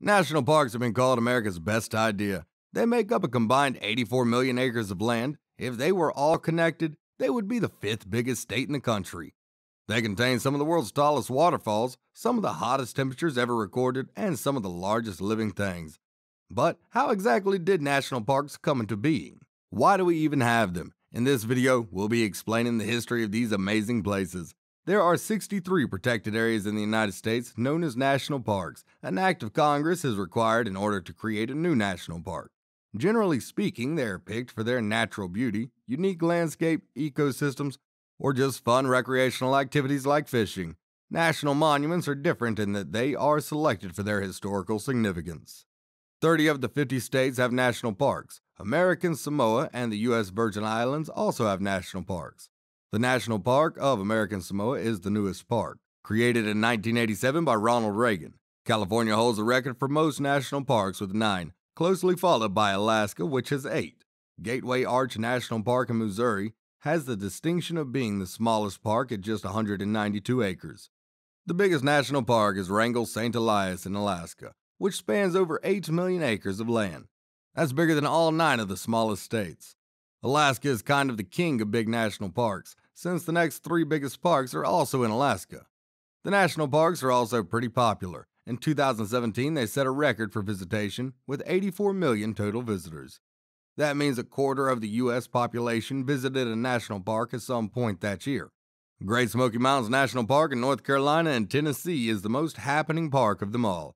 National parks have been called America's best idea. They make up a combined 84 million acres of land. If they were all connected, they would be the fifth biggest state in the country. They contain some of the world's tallest waterfalls, some of the hottest temperatures ever recorded, and some of the largest living things. But how exactly did national parks come into being? Why do we even have them? In this video, we'll be explaining the history of these amazing places. There are 63 protected areas in the United States known as national parks. An act of Congress is required in order to create a new national park. Generally speaking, they are picked for their natural beauty, unique landscape, ecosystems, or just fun recreational activities like fishing. National monuments are different in that they are selected for their historical significance. 30 of the 50 states have national parks. American Samoa and the U.S. Virgin Islands also have national parks. The National Park of American Samoa is the newest park, created in 1987 by Ronald Reagan. California holds the record for most national parks with nine, closely followed by Alaska, which has eight. Gateway Arch National Park in Missouri has the distinction of being the smallest park at just 192 acres. The biggest national park is Wrangell St. Elias in Alaska, which spans over 8 million acres of land. That's bigger than all nine of the smallest states. Alaska is kind of the king of big national parks, since the next three biggest parks are also in Alaska. The national parks are also pretty popular. In 2017, they set a record for visitation with 84 million total visitors. That means a quarter of the U.S. population visited a national park at some point that year. Great Smoky Mountains National Park in North Carolina and Tennessee is the most happening park of them all.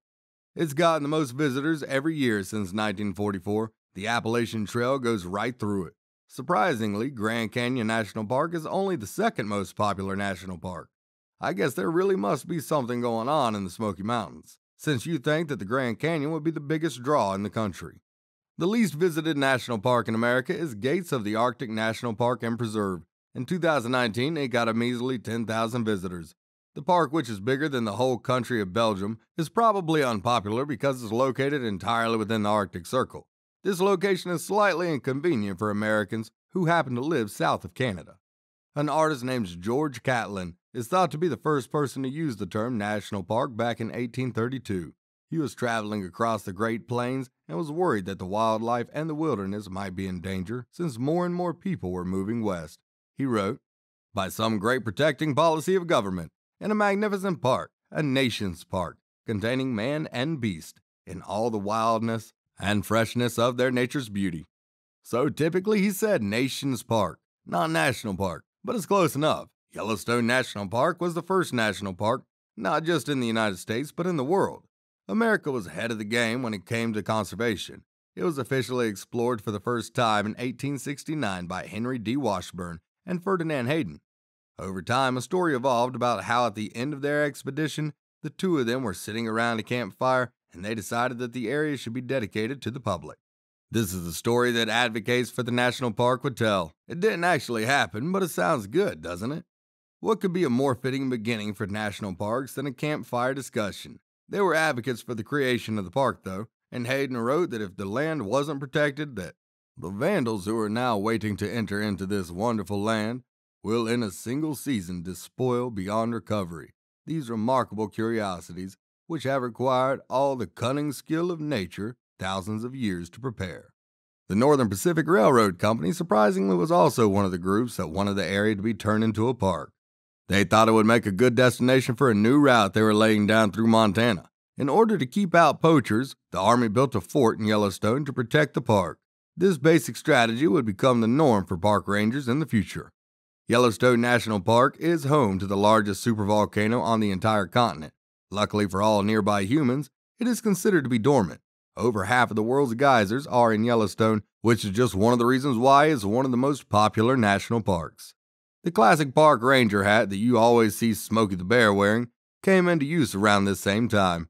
It's gotten the most visitors every year since 1944. The Appalachian Trail goes right through it. Surprisingly, Grand Canyon National Park is only the second most popular national park. I guess there really must be something going on in the Smoky Mountains, since you think that the Grand Canyon would be the biggest draw in the country. The least visited national park in America is Gates of the Arctic National Park and Preserve. In 2019, it got a measly 10,000 visitors. The park, which is bigger than the whole country of Belgium, is probably unpopular because it's located entirely within the Arctic Circle. This location is slightly inconvenient for Americans who happen to live south of Canada. An artist named George Catlin is thought to be the first person to use the term national park back in 1832. He was traveling across the Great Plains and was worried that the wildlife and the wilderness might be in danger since more and more people were moving west. He wrote, By some great protecting policy of government, in a magnificent park, a nation's park, containing man and beast, in all the wildness and freshness of their nature's beauty. So typically he said nation's park, not national park, but it's close enough. Yellowstone National Park was the first national park, not just in the United States, but in the world. America was ahead of the game when it came to conservation. It was officially explored for the first time in 1869 by Henry D. Washburn and Ferdinand Hayden. Over time, a story evolved about how at the end of their expedition, the two of them were sitting around a campfire and they decided that the area should be dedicated to the public. This is the story that advocates for the national park would tell. It didn't actually happen, but it sounds good, doesn't it? What could be a more fitting beginning for national parks than a campfire discussion? They were advocates for the creation of the park, though, and Hayden wrote that if the land wasn't protected, that the vandals who are now waiting to enter into this wonderful land will in a single season despoil beyond recovery these remarkable curiosities which have required all the cunning skill of nature thousands of years to prepare. The Northern Pacific Railroad Company surprisingly was also one of the groups that wanted the area to be turned into a park. They thought it would make a good destination for a new route they were laying down through Montana. In order to keep out poachers, the Army built a fort in Yellowstone to protect the park. This basic strategy would become the norm for park rangers in the future. Yellowstone National Park is home to the largest supervolcano on the entire continent. Luckily for all nearby humans, it is considered to be dormant. Over half of the world's geysers are in Yellowstone, which is just one of the reasons why it's one of the most popular national parks. The classic park ranger hat that you always see Smokey the Bear wearing came into use around this same time.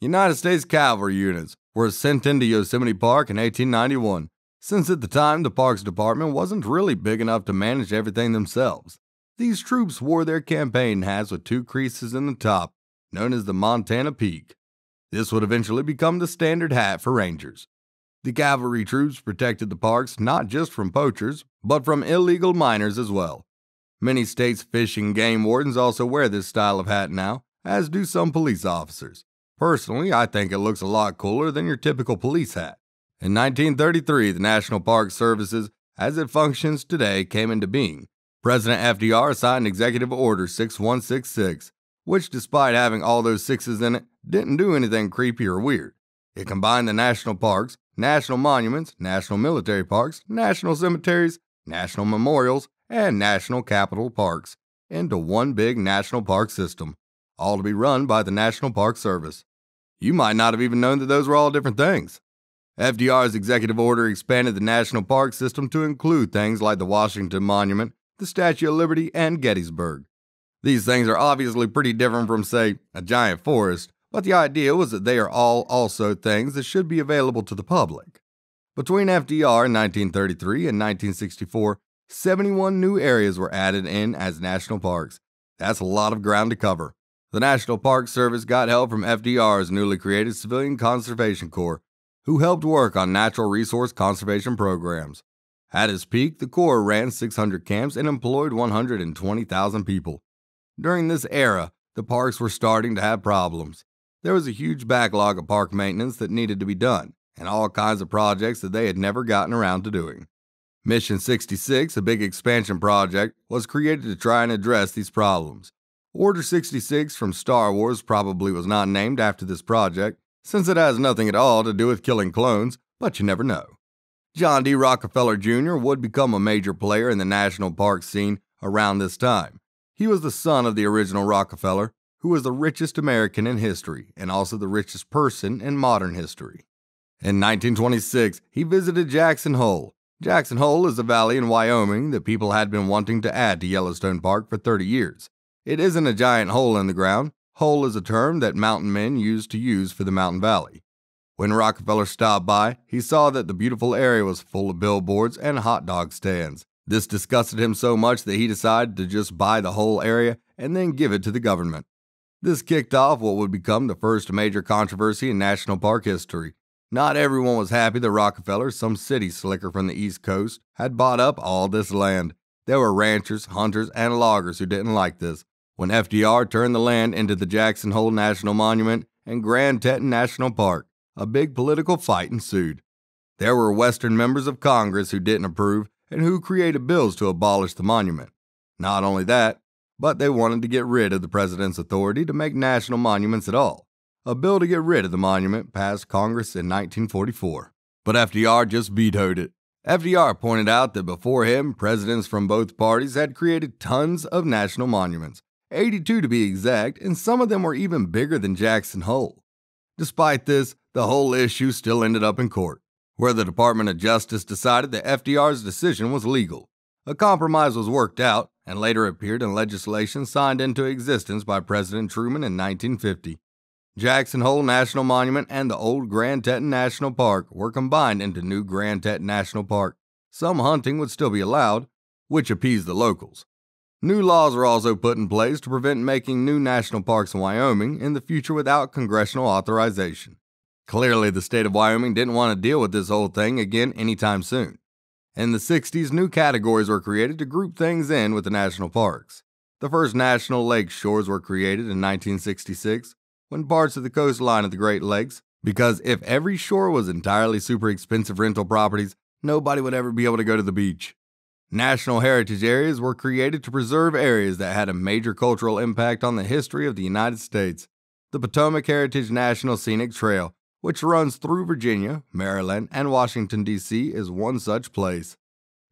United States cavalry units were sent into Yosemite Park in 1891 since at the time the Parks Department wasn't really big enough to manage everything themselves. These troops wore their campaign hats with two creases in the top, known as the Montana Peak. This would eventually become the standard hat for Rangers. The cavalry troops protected the parks not just from poachers, but from illegal miners as well. Many states' fish and game wardens also wear this style of hat now, as do some police officers. Personally, I think it looks a lot cooler than your typical police hat. In 1933, the National Park Services, as it functions today, came into being. President FDR signed Executive Order 6166, which, despite having all those sixes in it, didn't do anything creepy or weird. It combined the national parks, national monuments, national military parks, national cemeteries, national memorials, and national capital parks into one big national park system, all to be run by the National Park Service. You might not have even known that those were all different things. FDR's executive order expanded the national park system to include things like the Washington Monument, the Statue of Liberty, and Gettysburg. These things are obviously pretty different from, say, a giant forest, but the idea was that they are all also things that should be available to the public. Between FDR in 1933 and 1964, 71 new areas were added in as national parks. That's a lot of ground to cover. The National Park Service got help from FDR's newly created Civilian Conservation Corps, who helped work on natural resource conservation programs. At its peak, the Corps ran 600 camps and employed 120,000 people. During this era, the parks were starting to have problems. There was a huge backlog of park maintenance that needed to be done, and all kinds of projects that they had never gotten around to doing. Mission 66, a big expansion project, was created to try and address these problems. Order 66 from Star Wars probably was not named after this project, since it has nothing at all to do with killing clones, but you never know. John D. Rockefeller Jr. would become a major player in the national park scene around this time. He was the son of the original Rockefeller, who was the richest American in history and also the richest person in modern history. In 1926, he visited Jackson Hole. Jackson Hole is a valley in Wyoming that people had been wanting to add to Yellowstone Park for 30 years. It isn't a giant hole in the ground. Hole is a term that mountain men used to use for the mountain valley. When Rockefeller stopped by, he saw that the beautiful area was full of billboards and hot dog stands. This disgusted him so much that he decided to just buy the whole area and then give it to the government. This kicked off what would become the first major controversy in national park history. Not everyone was happy that Rockefeller, some city slicker from the East Coast, had bought up all this land. There were ranchers, hunters, and loggers who didn't like this, when FDR turned the land into the Jackson Hole National Monument and Grand Teton National Park, a big political fight ensued. There were Western members of Congress who didn't approve and who created bills to abolish the monument. Not only that, but they wanted to get rid of the president's authority to make national monuments at all. A bill to get rid of the monument passed Congress in 1944, but FDR just vetoed it. FDR pointed out that before him, presidents from both parties had created tons of national monuments, 82 to be exact, and some of them were even bigger than Jackson Hole. Despite this, the whole issue still ended up in court, where the Department of Justice decided that FDR's decision was legal. A compromise was worked out and later appeared in legislation signed into existence by President Truman in 1950. Jackson Hole National Monument and the old Grand Teton National Park were combined into new Grand Teton National Park. Some hunting would still be allowed, which appeased the locals. New laws were also put in place to prevent making new national parks in Wyoming in the future without congressional authorization. Clearly, the state of Wyoming didn't want to deal with this whole thing again anytime soon. In the 60s, new categories were created to group things in with the national parks. The first national lake shores were created in 1966 when parts of the coastline of the Great Lakes, because if every shore was entirely super expensive rental properties, nobody would ever be able to go to the beach. National heritage areas were created to preserve areas that had a major cultural impact on the history of the United States. The Potomac Heritage National Scenic Trail, which runs through Virginia, Maryland, and Washington, D.C., is one such place.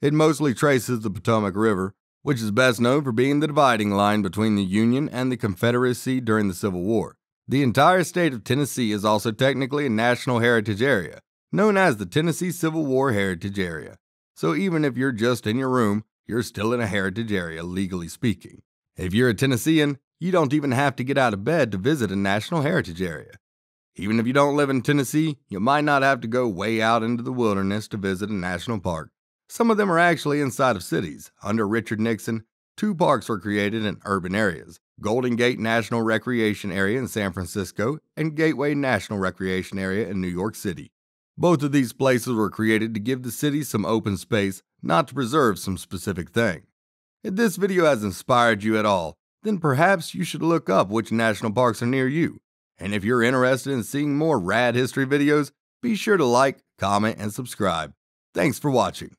It mostly traces the Potomac River, which is best known for being the dividing line between the Union and the Confederacy during the Civil War. The entire state of Tennessee is also technically a National Heritage Area, known as the Tennessee Civil War Heritage Area. So even if you're just in your room, you're still in a heritage area, legally speaking. If you're a Tennessean, you don't even have to get out of bed to visit a national heritage area. Even if you don't live in Tennessee, you might not have to go way out into the wilderness to visit a national park. Some of them are actually inside of cities. Under Richard Nixon, two parks were created in urban areas Golden Gate National Recreation Area in San Francisco and Gateway National Recreation Area in New York City. Both of these places were created to give the city some open space, not to preserve some specific thing. If this video has inspired you at all, then perhaps you should look up which national parks are near you. And if you're interested in seeing more rad history videos, be sure to like, comment, and subscribe. Thanks for watching.